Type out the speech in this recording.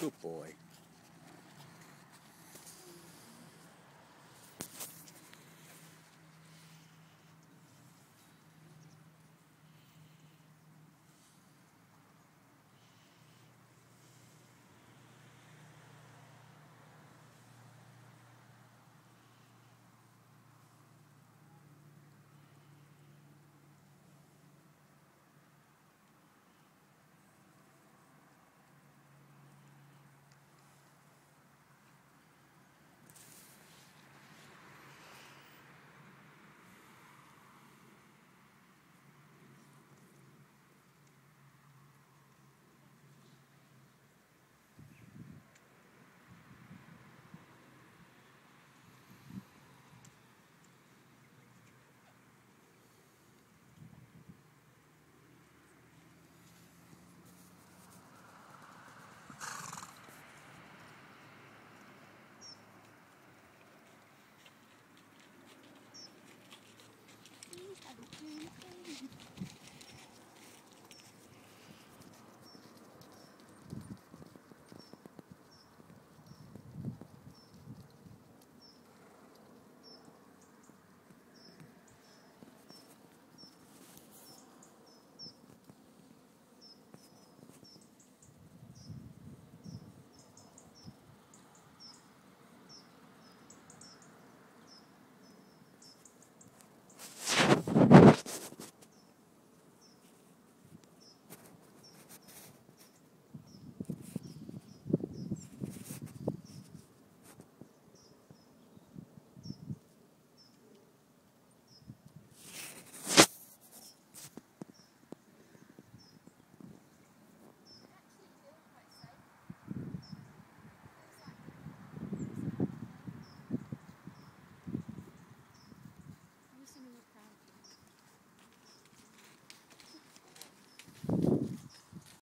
Good boy.